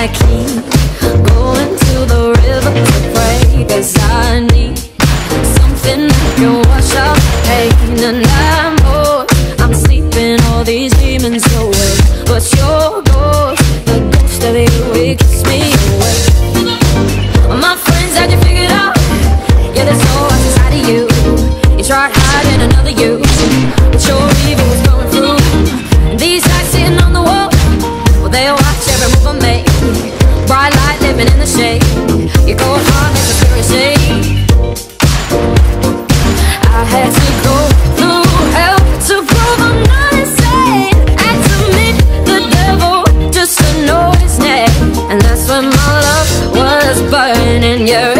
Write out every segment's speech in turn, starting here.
I keep going to the river to I need something that can wash out pain And I'm bored, I'm sleeping all these demons away But the ghost of it me My friends had you figured out Yeah, there's of you You tried hiding another you Slipping in the shade. You're going hard like a currency I had to go through hell To prove I'm not insane. And to meet the devil Just to know his name. And that's when my love was burning You're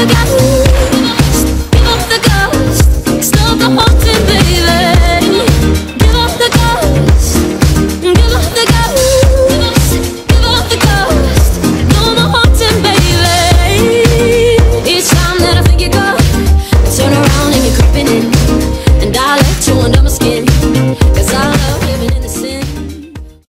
you got me.